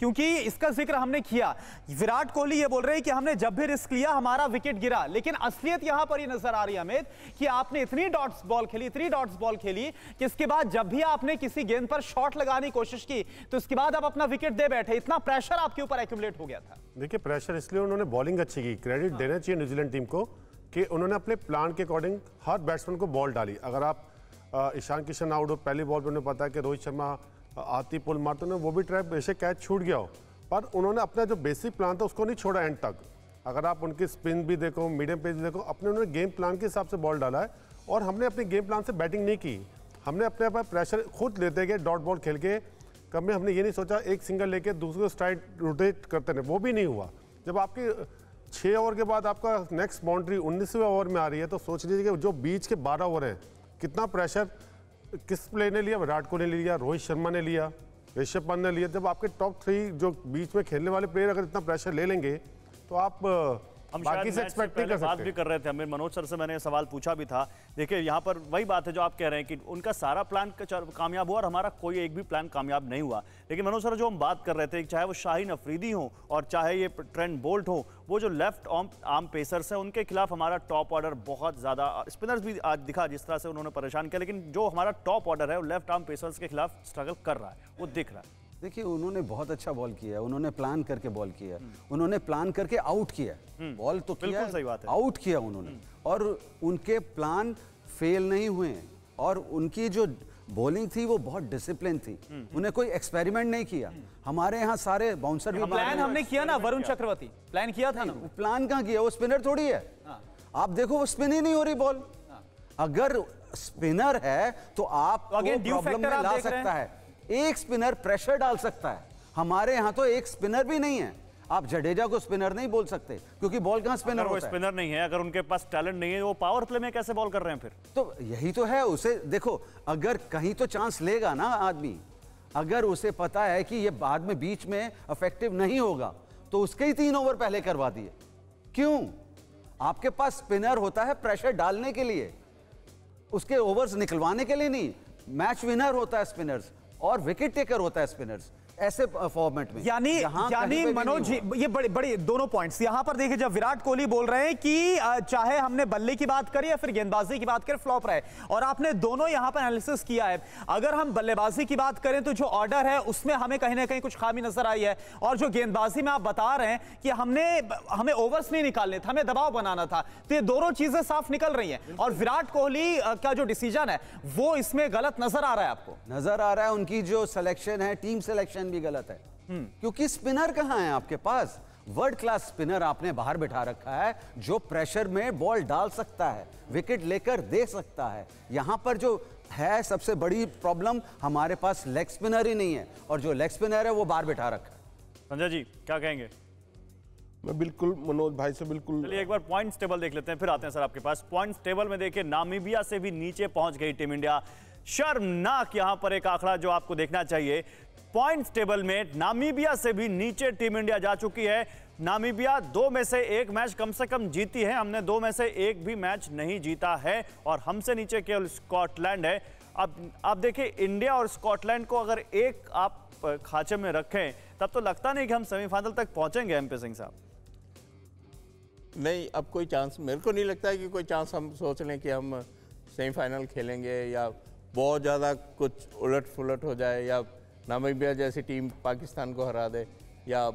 क्योंकि इसका ज़िक्र हमने किया। विराट कोहली ये बोल रहे हैं कि हमने जब भी रिस्क लिया, हमारा विकेट गिरा। लेकिन असलियत यहाँ पर ये नज़र आ रही है अमित, कि आपने इतनी डॉट्स बॉल खेली, इतनी डॉट्स बॉल खेली, कि इसके बाद जब भी आपने किसी गेंद पर शॉट लगाने की कोशिश की तो इसके बाद आप अपना विकेट दे बैठे। इतना प्रेशर आपके ऊपर एक्यूमुलेट हो गया था। देखिए प्रेशर इसलिए उन्होंने बॉलिंग अच्छी की। क्रेडिट देना चाहिए न्यूजीलैंड टीम को कि उन्होंने अपने प्लान के अकॉर्डिंग हर बैट्समैन को बॉल डाली। अगर आप ईशान किशन आउट हो पहली बॉल पे उन्हें पता है कि रोहित शर्मा आती पुल मारते उन्हें वो भी ट्रैप बेशक कैच छूट गया हो। पर उन्होंने अपना जो बेसिक प्लान था, उसको नहीं छोड़ा एंड तक। अगर आप उनकी स्पिन भी देखो मीडियम पेज देखो, अपने उन्होंने गेम प्लान के हिसाब से बॉल डाला है और हमने अपने गेम प्लान से बैटिंग नहीं की। हमने अपने ऊपर प्रेशर खुद लेते गए डॉट बॉल खेल के। कभी हमने ये नहीं सोचा, एक सिंगल लेके दूसरे को स्ट्राइट रोटेट करते रहे। वो भी नहीं हुआ। जब आपके छः ओवर के बाद आपका नेक्स्ट बाउंड्री उन्नीसवें ओवर में आ रही है तो सोच लीजिए कि जो बीच के बारह ओवर हैं, कितना प्रेशर किस प्लेयर ने लिया? विराट कोहली ने लिया, रोहित शर्मा ने लिया, ऋषभ पंत ने लिया। जब आपके टॉप थ्री जो बीच में खेलने वाले प्लेयर अगर इतना प्रेशर ले लेंगे तो आप हम बाकी से एक्सपेक्ट नहीं कर बात भी कर रहे थे हमें मनोज सर से मैंने सवाल पूछा भी था। देखिए यहाँ पर वही बात है जो आप कह रहे हैं कि उनका सारा प्लान कामयाब हुआ और हमारा कोई एक भी प्लान कामयाब नहीं हुआ। लेकिन मनोज सर जो हम बात कर रहे थे चाहे वो शाहीन अफरीदी हो और चाहे ये ट्रेंड बोल्ट हो वो जो लेफ़्ट आर्म पेसर्स हैं उनके खिलाफ हमारा टॉप ऑर्डर बहुत ज़्यादा स्पिनर्स भी आज दिखा जिस तरह से उन्होंने परेशान किया लेकिन जो हमारा टॉप ऑर्डर है वो लेफ़्ट आर्म पेसर्स के खिलाफ स्ट्रगल कर रहा है वो दिख रहा है। देखिए उन्होंने बहुत अच्छा बॉल किया है उन्होंने प्लान करके बॉल किया है उन्होंने प्लान करके आउट किया है। बॉल तो किया सही बात है। आउट किया उन्होंने। और उनके प्लान फेल नहीं हुए हैं। और उनकी जो बॉलिंग थी वो बहुत डिसिप्लिन थी। उन्हें कोई एक्सपेरिमेंट नहीं किया। हमारे यहाँ सारे बाउंसर भी प्लान हमने किया ना वरुण चक्रवर्ती। प्लान किया था ना प्लान कहाँ किया? वो स्पिनर थोड़ी है। आप देखो वो स्पिन ही नहीं हो रही बॉल अगर स्पिनर है तो आप तो again due प्रॉब्लम में ला हैं। सकता है। एक स्पिनर प्रेशर डाल सकता है। हमारे यहाँ तो एक स्पिनर भी नहीं है। आप जडेजा को स्पिनर नहीं बोल सकते क्योंकि बॉल कहाँ स्पिनर वो होता है? स्पिनर नहीं है अगर उनके पास टैलेंट नहीं है वो पावर प्ले में कैसे बॉल कर रहे हैं फिर? तो यही तो है उसे देखो अगर कहीं तो चांस लेगा ना आदमी। अगर उसे पता है कि ये बाद में बीच में इफ़ेक्टिव नहीं होगा तो उसके ही तीन ओवर पहले करवा दिए। क्यों? आपके पास स्पिनर होता है प्रेशर डालने के लिए। उसके ओवर्स निकलवाने के लिए नहीं मैच विनर होता है स्पिनर्स और विकेट टेकर होता है स्पिनर्स ऐसे फॉर्मेट में। यानी यानी मनोज जी, ये बड़े बड़े दोनों पॉइंट्स यहाँ पर देखिए जब विराट कोहली बोल रहे हैं कि चाहे हमने बल्ले की बात करी या फिर गेंदबाजी की बात करें फ्लॉप रहे और आपने दोनों यहाँ पर एनालिसिस किया है। अगर हम बल्लेबाजी की बात करें तो जो ऑर्डर है उसमें हमें कहीं ना कहीं कुछ खामी नज़र आई है। और जो गेंदबाजी में आप बता रहे हैं कि हमने हमें ओवर्स नहीं निकालने थे हमें दबाव बनाना था तो ये दोनों चीज़ें साफ़ निकल रही हैं। और विराट कोहली का जो डिसीज़न है वो इसमें गलत नज़र आ रहा है आपको। नज़र आ रहा है उनकी जो सिलेक्शन है टीम सिलेक्शन भी गलत है। क्योंकि स्पिनर कहाँ है आपके पास? वर्ल्ड क्लास स्पिनर आपने बाहर बिठा रखा है जो प्रेशर में बॉल डाल सकता है विकेट लेकर दे सकता है। यहाँ पर जो है सबसे बड़ी प्रॉब्लम हमारे पास लेग स्पिनर ही नहीं है। और जो लेग स्पिनर है वो बाहर बिठा रखा है। संजय जी क्या कहेंगे? मैं बिल्कुल मनोज भाई से बिल्कुल चलिए एक बार पॉइंट्स टेबल देख लेते हैं फिर आते हैं सर आपके पास। पॉइंट्स टेबल में देखिए नामीबिया से भी नीचे पहुँच गई टीम इंडिया। शर्मनाक यहाँ पर एक आंकड़ा जो आपको देखना चाहिए। पॉइंट्स टेबल में नामीबिया से भी नीचे टीम इंडिया जा चुकी है। नामीबिया दो में से एक मैच कम से कम जीती है। हमने दो में से एक भी मैच नहीं जीता है और हमसे नीचे केवल स्कॉटलैंड है। अब आप देखिए, इंडिया और स्कॉटलैंड को अगर एक आप खांचे में रखें, तब तो लगता नहीं कि हम सेमीफाइनल तक पहुँचेंगे एमपी सिंह साहब। नहीं, अब कोई चांस, मेरे को नहीं लगता है कि कोई चांस हम सोच लें कि हम सेमीफाइनल खेलेंगे या बहुत ज़्यादा कुछ उलट फुलट हो जाए या नामीबिया जैसी टीम पाकिस्तान को हरा दे या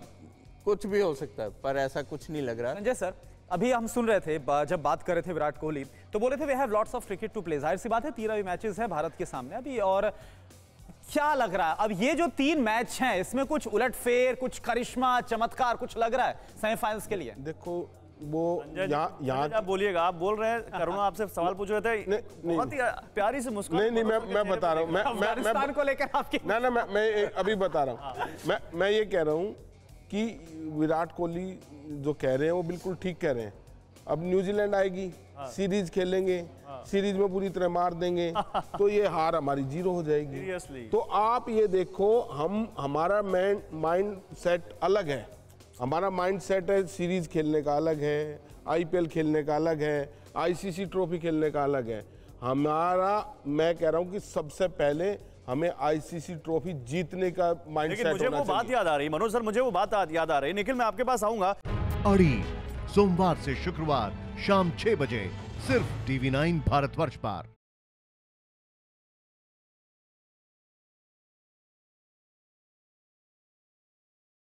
कुछ भी हो सकता है पर ऐसा कुछ नहीं लग रहा। संजय सर अभी हम सुन रहे थे जब बात कर रहे थे विराट कोहली तो बोले थे we have lots of cricket to play ज़ाहिर सी बात है तेरह मैचेस हैं भारत के सामने अभी और क्या लग रहा है? अब ये जो तीन मैच हैं इसमें कुछ उलटफेर कुछ करिश्मा चमत्कार कुछ लग रहा है सेमीफाइनल्स के लिए? देखो वो यहाँ यहाँ आप बोलिएगा। आप बोल रहे हैं करुणा आपसे सवाल पूछ रहे थे। नहीं, नहीं। बहुत ही प्यारी से मुस्कुरा नहीं नहीं मैं मैं बता रहा हूँ। मैं मैं अफ़गानिस्तान को लेकर आपकी ना ना मैं मैं अभी बता रहा हूँ। मैं मैं ये कह रहा हूँ कि विराट कोहली जो कह रहे हैं वो बिल्कुल ठीक कह रहे हैं। अब न्यूजीलैंड आएगी सीरीज़ खेलेंगे सीरीज़ में पूरी तरह मार देंगे तो ये हार हमारी ज़ीरो हो जाएगी। तो आप ये देखो हम हमारा माइंड सेट अलग है। हमारा माइंड सेट है सीरीज़ खेलने का अलग है आईपीएल खेलने का अलग है आईसीसी ट्रॉफी खेलने का अलग है। हमारा मैं कह रहा हूँ कि सबसे पहले हमें आईसीसी ट्रॉफी जीतने का माइंड सेट मुझे होना वो बात याद आ रही मनोज सर मुझे वो बात याद आ रही निखिल मैं आपके पास आऊँगा। अड़ी सोमवार से शुक्रवार शाम छह बजे सिर्फ़ टीवी नाइन भारतवर्ष पर।